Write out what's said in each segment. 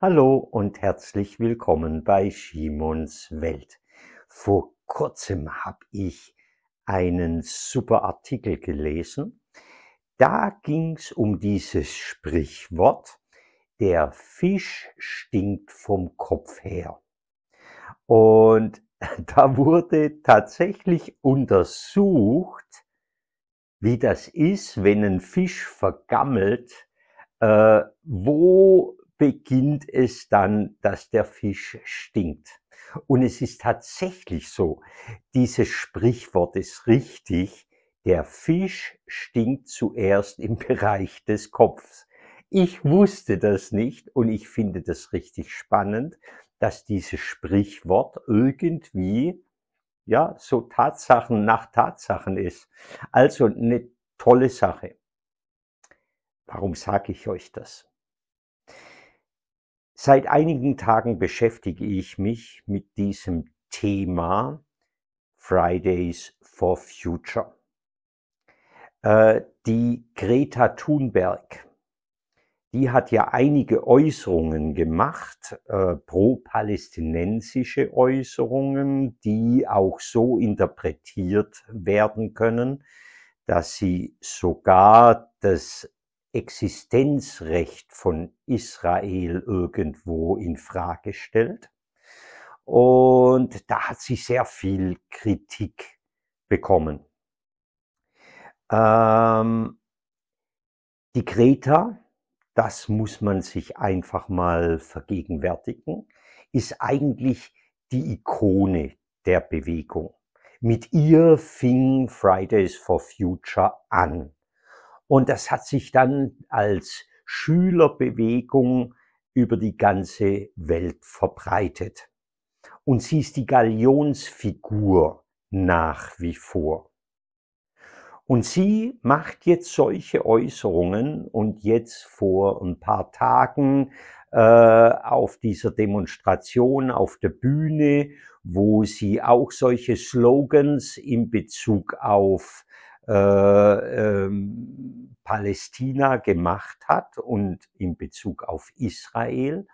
Hallo und herzlich willkommen bei Shimons Welt. Vor kurzem habe ich einen super Artikel gelesen. Da ging es um dieses Sprichwort, der Fisch stinkt vom Kopf her. Und da wurde tatsächlich untersucht, wie das ist, wenn ein Fisch vergammelt, äh, wo beginnt es dann, dass der Fisch stinkt. Und es ist tatsächlich so, dieses Sprichwort ist richtig, der Fisch stinkt zuerst im Bereich des Kopfs. Ich wusste das nicht und ich finde das richtig spannend, dass dieses Sprichwort irgendwie, ja, so Tatsachen nach Tatsachen ist. Also eine tolle Sache. Warum sage ich euch das? Seit einigen Tagen beschäftige ich mich mit diesem Thema Fridays for Future. Äh, die Greta Thunberg, die hat ja einige Äußerungen gemacht, äh, pro-palästinensische Äußerungen, die auch so interpretiert werden können, dass sie sogar das Existenzrecht von Israel irgendwo in Frage stellt. Und da hat sie sehr viel Kritik bekommen. Ähm, die Greta, das muss man sich einfach mal vergegenwärtigen, ist eigentlich die Ikone der Bewegung. Mit ihr fing Fridays for Future an. Und das hat sich dann als Schülerbewegung über die ganze Welt verbreitet. Und sie ist die Galionsfigur nach wie vor. Und sie macht jetzt solche Äußerungen und jetzt vor ein paar Tagen äh, auf dieser Demonstration auf der Bühne, wo sie auch solche Slogans in Bezug auf äh, ähm, Palästina gemacht hat und in Bezug auf Israel,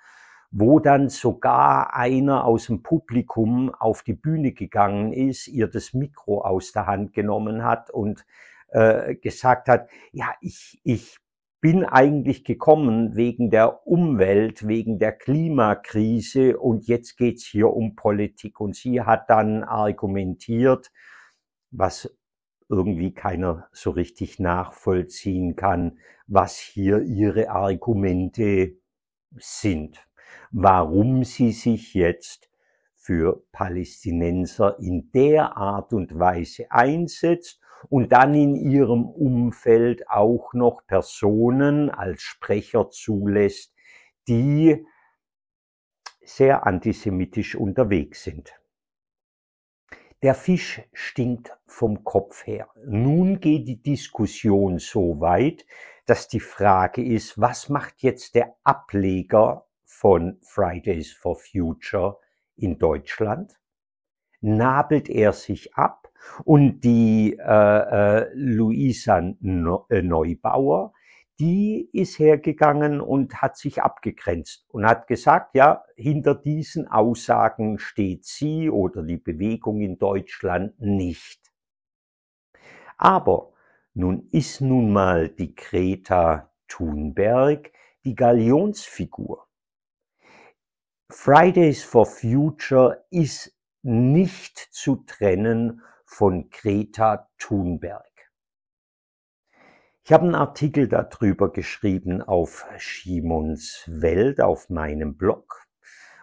wo dann sogar einer aus dem Publikum auf die Bühne gegangen ist, ihr das Mikro aus der Hand genommen hat und äh, gesagt hat, ja, ich, ich bin eigentlich gekommen wegen der Umwelt, wegen der Klimakrise und jetzt geht's hier um Politik. Und sie hat dann argumentiert, was irgendwie keiner so richtig nachvollziehen kann, was hier ihre Argumente sind, warum sie sich jetzt für Palästinenser in der Art und Weise einsetzt und dann in ihrem Umfeld auch noch Personen als Sprecher zulässt, die sehr antisemitisch unterwegs sind. Der Fisch stinkt vom Kopf her. Nun geht die Diskussion so weit, dass die Frage ist, was macht jetzt der Ableger von Fridays for Future in Deutschland? Nabelt er sich ab und die äh, äh, Luisa äh, Neubauer, die ist hergegangen und hat sich abgegrenzt und hat gesagt, ja, hinter diesen Aussagen steht sie oder die Bewegung in Deutschland nicht. Aber nun ist nun mal die Greta Thunberg die Galionsfigur. Fridays for Future ist nicht zu trennen von Greta Thunberg. Ich habe einen Artikel darüber geschrieben auf Schimons Welt, auf meinem Blog,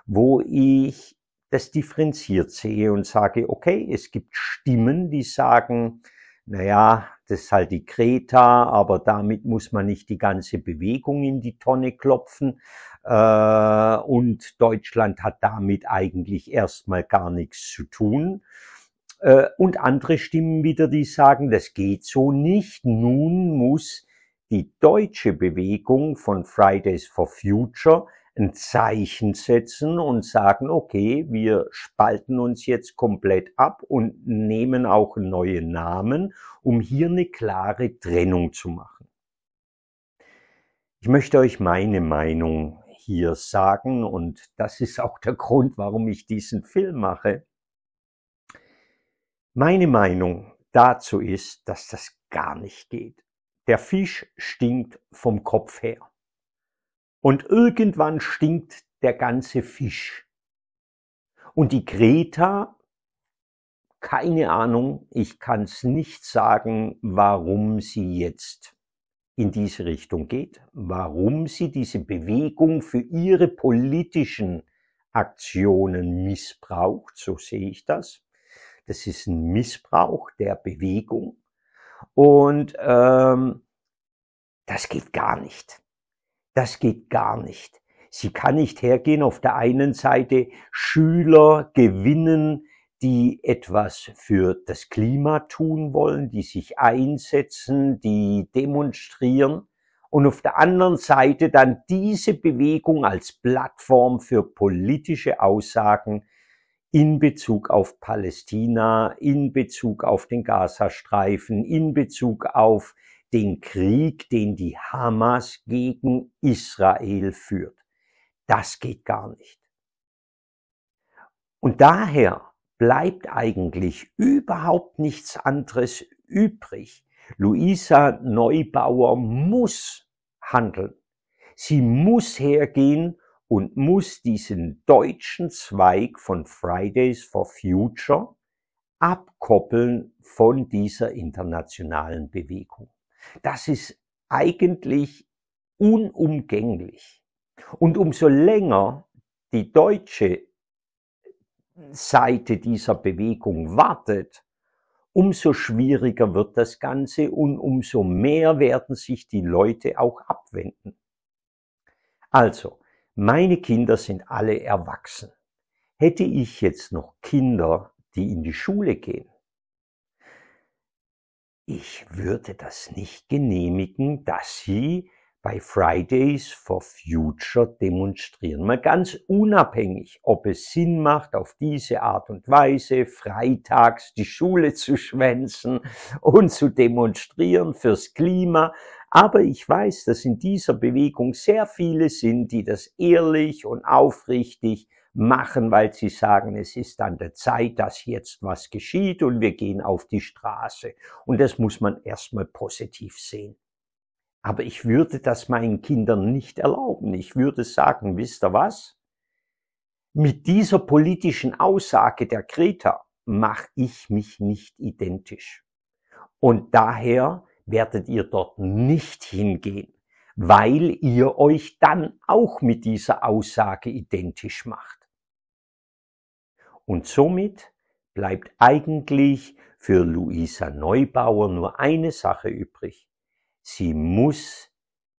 wo ich das differenziert sehe und sage, okay, es gibt Stimmen, die sagen, naja, das ist halt die Kreta, aber damit muss man nicht die ganze Bewegung in die Tonne klopfen. Äh, und Deutschland hat damit eigentlich erstmal gar nichts zu tun. Äh, und andere Stimmen wieder, die sagen, das geht so nicht. Nun muss die deutsche Bewegung von Fridays for Future ein Zeichen setzen und sagen, okay, wir spalten uns jetzt komplett ab und nehmen auch neue Namen, um hier eine klare Trennung zu machen. Ich möchte euch meine Meinung hier sagen und das ist auch der Grund, warum ich diesen Film mache. Meine Meinung dazu ist, dass das gar nicht geht. Der Fisch stinkt vom Kopf her. Und irgendwann stinkt der ganze Fisch. Und die Greta, keine Ahnung, ich kann es nicht sagen, warum sie jetzt in diese Richtung geht, warum sie diese Bewegung für ihre politischen Aktionen missbraucht, so sehe ich das. Das ist ein Missbrauch der Bewegung und ähm, das geht gar nicht. Das geht gar nicht. Sie kann nicht hergehen, auf der einen Seite Schüler gewinnen, die etwas für das Klima tun wollen, die sich einsetzen, die demonstrieren und auf der anderen Seite dann diese Bewegung als Plattform für politische Aussagen in Bezug auf Palästina, in Bezug auf den Gazastreifen, in Bezug auf den Krieg, den die Hamas gegen Israel führt. Das geht gar nicht. Und daher bleibt eigentlich überhaupt nichts anderes übrig. Luisa Neubauer muss handeln. Sie muss hergehen und muss diesen deutschen Zweig von Fridays for Future abkoppeln von dieser internationalen Bewegung. Das ist eigentlich unumgänglich. Und umso länger die deutsche Seite dieser Bewegung wartet, umso schwieriger wird das Ganze und umso mehr werden sich die Leute auch abwenden. Also, meine Kinder sind alle erwachsen. Hätte ich jetzt noch Kinder, die in die Schule gehen, ich würde das nicht genehmigen, dass Sie bei Fridays for Future demonstrieren. Mal ganz unabhängig, ob es Sinn macht, auf diese Art und Weise freitags die Schule zu schwänzen und zu demonstrieren fürs Klima. Aber ich weiß, dass in dieser Bewegung sehr viele sind, die das ehrlich und aufrichtig machen, weil sie sagen, es ist an der Zeit, dass jetzt was geschieht und wir gehen auf die Straße. Und das muss man erstmal positiv sehen. Aber ich würde das meinen Kindern nicht erlauben. Ich würde sagen, wisst ihr was? Mit dieser politischen Aussage der Greta mache ich mich nicht identisch. Und daher werdet ihr dort nicht hingehen, weil ihr euch dann auch mit dieser Aussage identisch macht. Und somit bleibt eigentlich für Luisa Neubauer nur eine Sache übrig. Sie muss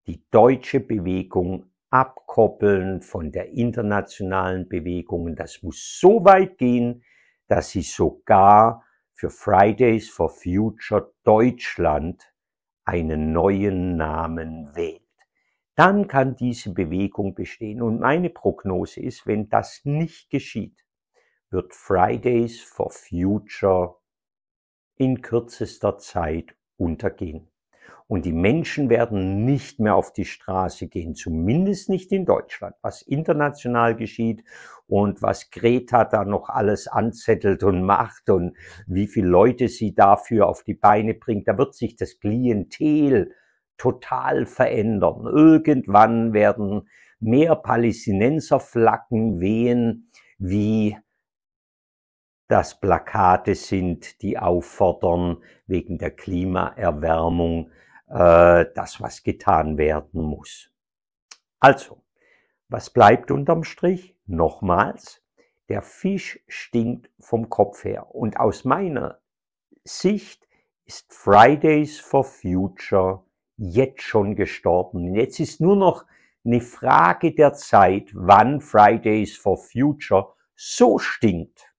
die deutsche Bewegung abkoppeln von der internationalen Bewegung. Das muss so weit gehen, dass sie sogar für Fridays for Future Deutschland einen neuen Namen wählt. Dann kann diese Bewegung bestehen. Und meine Prognose ist, wenn das nicht geschieht, wird Fridays for Future in kürzester Zeit untergehen. Und die Menschen werden nicht mehr auf die Straße gehen, zumindest nicht in Deutschland. Was international geschieht und was Greta da noch alles anzettelt und macht und wie viele Leute sie dafür auf die Beine bringt, da wird sich das Klientel total verändern. Irgendwann werden mehr Palästinenserflaggen wehen wie das Plakate sind, die auffordern, wegen der Klimaerwärmung, äh, das, was getan werden muss. Also, was bleibt unterm Strich? Nochmals, der Fisch stinkt vom Kopf her. Und aus meiner Sicht ist Fridays for Future jetzt schon gestorben. Jetzt ist nur noch eine Frage der Zeit, wann Fridays for Future so stinkt,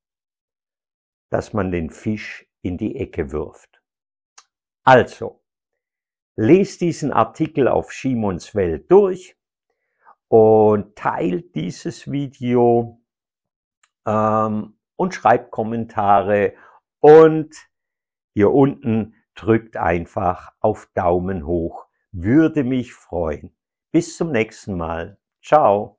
dass man den Fisch in die Ecke wirft. Also, lest diesen Artikel auf Schimons Welt durch und teilt dieses Video ähm, und schreibt Kommentare und hier unten drückt einfach auf Daumen hoch. Würde mich freuen. Bis zum nächsten Mal. Ciao.